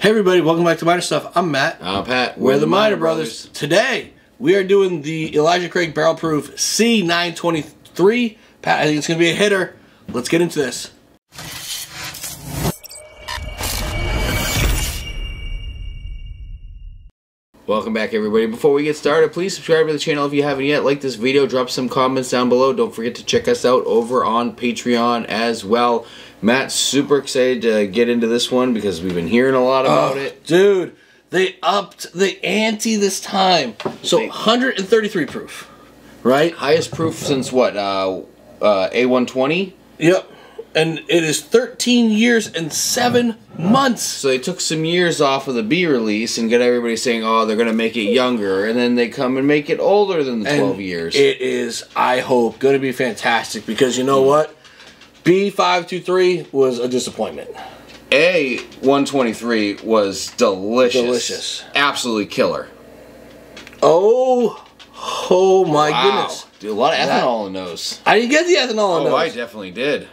Hey everybody, welcome back to Miner Stuff. I'm Matt. I'm Pat. We're, the Miner Brothers. Today, we are doing the Elijah Craig Barrel Proof C923. Pat, I think it's going to be a hitter. Let's get into this. Welcome back, everybody. Before we get started, please subscribe to the channel if you haven't yet. Like this video, drop some comments down below. Don't forget to check us out over on Patreon as well. Matt's super excited to get into this one because we've been hearing a lot about Oh, it. Dude, they upped the ante this time. So 133 proof, right? Highest proof since what? Uh, uh, A120? Yep. And it is 13 years and 7 months. So they took some years off of the B release and got everybody saying, oh, they're going to make it younger. And then they come and make it older than the 12 And years. It is, I hope, going to be fantastic because you know what? B523 was a disappointment. A123 was delicious. Delicious. Absolutely killer. Oh, oh my Wow. goodness. Dude, a lot of That- ethanol in those. I didn't get the ethanol in Oh, I definitely did.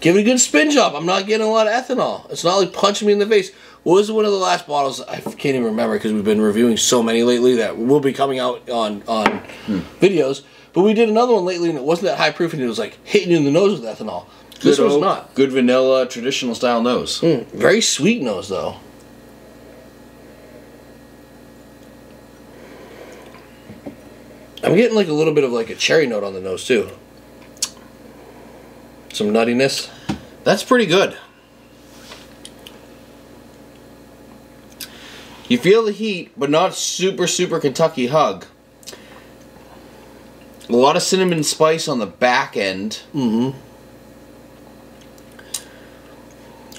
Give it a good spin job. I'm not getting a lot of ethanol. It's not like punching me in the face. What was one of the last bottles? I can't even remember because we've been reviewing so many lately that will be coming out on on videos. But we did another one lately, and it wasn't that high proof, and it was like hitting you in the nose with ethanol. this Good one's oak, not. Good vanilla, traditional style nose. Mm, very sweet nose though. I'm getting like a little bit of like a cherry note on the nose too. Some nuttiness. That's pretty good. You feel the heat, but not super, super Kentucky hug. A lot of cinnamon spice on the back end. Mm hmm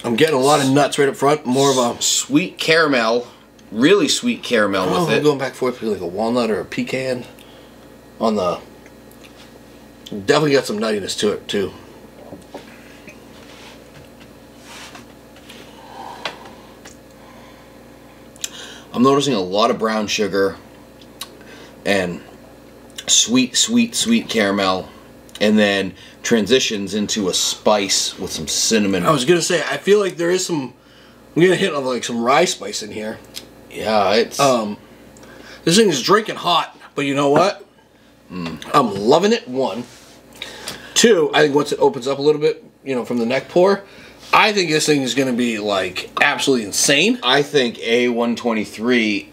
I'm getting a lot of nuts right up front. More of a Sweet caramel. Really sweet caramel Oh, with I'm it. going back and forth between like a walnut or a pecan on the. Definitely got some nuttiness to it too. I'm noticing a lot of brown sugar and sweet, sweet, sweet caramel, and then transitions into a spice with some cinnamon. I was gonna say I feel like there is some. I'm gonna hit of like some rye spice in here. yeah, it's Um, this thing is drinking hot, but you know what? I'm loving it. One, two. I think once it opens up a little bit, you know, from the neck pour, I think this thing is gonna be like absolutely insane. I think A123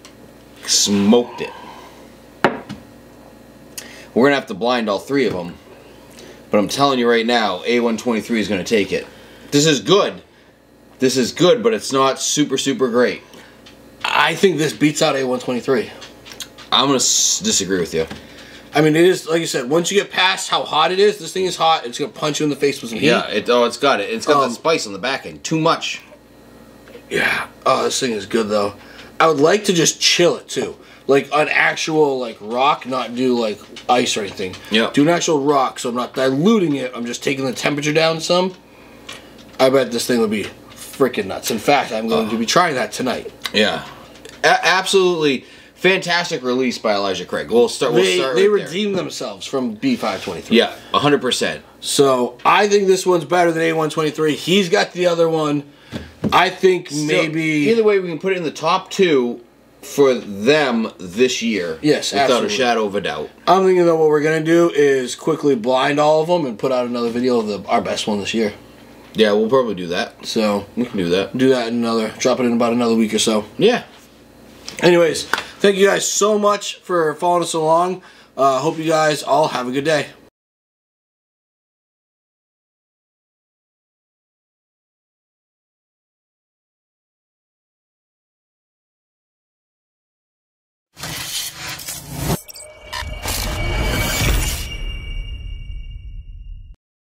smoked it. We're gonna have to blind all three of them, but I'm telling you right now, A123 is gonna take it. This is good. This is good, but it's not super, super great. I think this beats out A123. I'm gonna disagree with you. I mean, it is like you said. Once you get past how hot it is, this thing is hot. It's gonna punch you in the face with some heat. Yeah, it, oh, it's got it. It's got Um, the spice on the back end. Too much. Yeah. Oh, this thing is good though. I would like to just chill it too, like on actual like rock, not do like ice or anything. Yeah. Do an actual rock, so I'm not diluting it. I'm just taking the temperature down some. I bet this thing would be freaking nuts. In fact, I'm going to be trying that tonight. Yeah, A- absolutely fantastic release by Elijah Craig. We'll start. We'll They start they right redeemed themselves from B523. Yeah, hundred percent. So I think this one's better than A123. He's got the other one. I think maybe. either way, we can put it in the top two for them this year. Yes, without absolutely. a shadow of a doubt. I'm thinking that what we're gonna do is quickly blind all of them and put out another video of the our best one this year. Yeah, we'll probably do that. So We can do that. do that in another, drop it in about another week or so. Yeah. Anyways, thank you guys so much for following us along. Uh, hope you guys all have a good day.